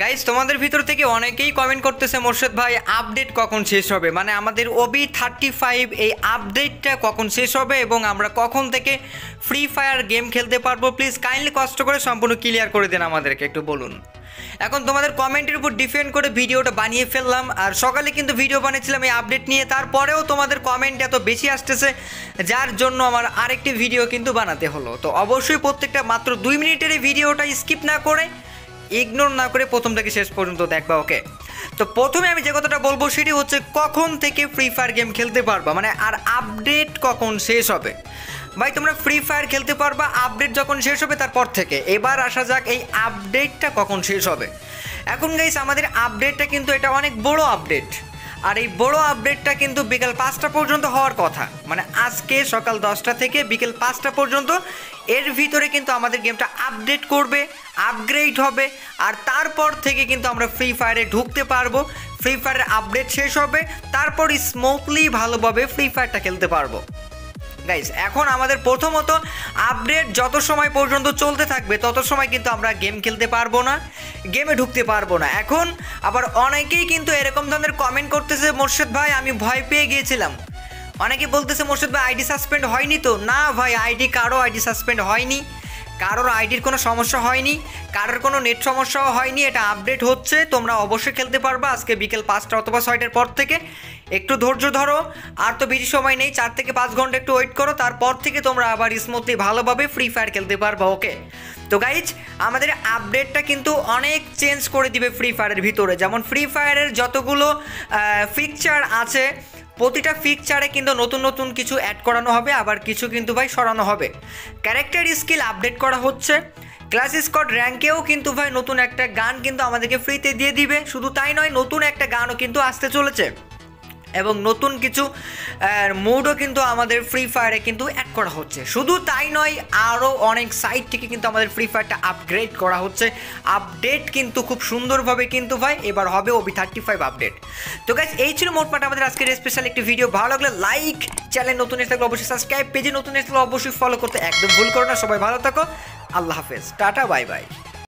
Guys তোমাদের ভিতর থেকে অনেকেই কমেন্ট করতেছে, মোর্শেদ ভাই আপডেট কখন শেষ হবে? মানে আমাদের ওবি থার্টি ফাইভ এই আপডেটটা কখন শেষ হবে এবং আমরা কখন থেকে ফ্রি ফায়ার গেম খেলতে পারব? প্লিজ কাইন্ডলি কষ্ট করে সম্পূর্ণ ক্লিয়ার করে দেন আমাদেরকে, একটু বলুন। এখন তোমাদের কমেন্টের উপর ডিপেন্ড করে ভিডিওটা বানিয়ে ফেললাম। আর সকালে কিন্তু ভিডিও বানিয়েছিলাম এই আপডেট নিয়ে। তারপরেও তোমাদের কমেন্ট এত বেশি আসতেছে, যার জন্য আমার আরেকটি ভিডিও কিন্তু বানাতে হলো। তো অবশ্যই প্রত্যেকটা মাত্র দুই মিনিটের ভিডিওটা স্কিপ না করে ইগনোর না করে প্রথম থেকে শেষ পর্যন্ত দেখবা ওকে তো প্রথমে আমি যে কথাটা বলব সেটি হচ্ছে কখন থেকে ফ্রি ফায়ার গেম খেলতে পারবা মানে আর আপডেট কখন শেষ হবে? ভাই, তোমরা ফ্রি ফায়ার খেলতে পারবা আপডেট যখন শেষ হবে তারপর থেকে। এবার আসা যাক এই আপডেটটা কখন শেষ হবে। এখন গাইস আমাদের আপডেটটা কিন্তু এটা অনেক বড় আপডেট আর এই বড় আপডেটটা কিন্তু বিকেল পাঁচটা পর্যন্ত হওয়ার কথা। মানে আজকে সকাল দশটা থেকে বিকেল পাঁচটা পর্যন্ত এর ভিতরে কিন্তু আমাদের গেমটা আপডেট করবে আপগ্রেড হবে, আর তারপর থেকে কিন্তু আমরা ফ্রি ফায়ারে ঢুকতে পারব। ফ্রি ফায়ারের আপডেট শেষ হবে তারপর স্মুথলি ভালোভাবে ফ্রি ফায়ারটা খেলতে পারব। গাইস এখন আমাদের প্রথমত আপডেট যত সময় পর্যন্ত চলতে থাকবে, তত সময় কিন্তু আমরা গেম খেলতে পারব না। গেমে ঢুকতে পারব না। এখন আবার অনেকেই কিন্তু এরকম ধরনের কমেন্ট করতেছে, মোর্শেদ ভাই, আমি ভয় পেয়ে গিয়েছিলাম। অনেকে বলতেছে, মোর্শেদ ভাই আইডি সাসপেন্ড হয়নি তো? না ভাই আইডি কারও আইডি সাসপেন্ড হয়নি। কারোর আইডির কোনো সমস্যা হয়নি, কারোর কোনো নেট সমস্যাও হয়নি, এটা আপডেট হচ্ছে, তোমরা অবশ্যই খেলতে পারবা আজকে বিকেল পাঁচটা অথবা ছয়টার পর থেকে। একটু ধৈর্য ধরো, আর তো বেশি সময় নেই, চার থেকে পাঁচ ঘণ্টা একটু ওয়েট করো, তারপর থেকে তোমরা আবার স্মুথলি ভালোভাবে ফ্রি ফায়ার খেলতে পারবা ওকে তো গাইজ আমাদের আপডেটটা কিন্তু অনেক চেঞ্জ করে দিবে ফ্রি ফায়ারের ভিতরে। যেমন ফ্রি ফায়ারের যতগুলো ফিকচার আছে, প্রতিটা ফিকচারে কিন্তু নতুন নতুন কিছু অ্যাড করানো হবে, আবার কিছু কিন্তু ভাই সরানো হবে। ক্যারেক্টার স্কিল আপডেট করা হচ্ছে। ক্লাস স্কট র্যাঙ্কেও কিন্তু ভাই নতুন একটা গান কিন্তু আমাদেরকে ফ্রিতে দিয়ে দিবে। শুধু তাই নয়, নতুন একটা গানও কিন্তু আসতে চলেছে। এবং নতুন কিছু মুডও কিন্তু আমাদের ফ্রি ফায়ারে কিন্তু অ্যাড করা হচ্ছে। শুধু তাই নয়, আরও অনেক সাইট থেকে কিন্তু আমাদের ফ্রি ফায়ারটা আপগ্রেড করা হচ্ছে। আপডেট কিন্তু খুব সুন্দরভাবে কিন্তু ভাই, এবার হবে ওবি থার্টি ফাইভ আপডেট তো গাইজ এই ছিল মোটমাট আমাদের আজকের স্পেশাল একটি ভিডিও ভালো লাগলে লাইক চ্যানেল নতুন এসে থাকলে অবশ্যই সাবস্ক্রাইব পেজে নতুন এসে থাকলে অবশ্যই ফলো করতে একদম ভুল করো না। সবাই ভালো থাকো। আল্লাহ হাফেজ। Tata bye bye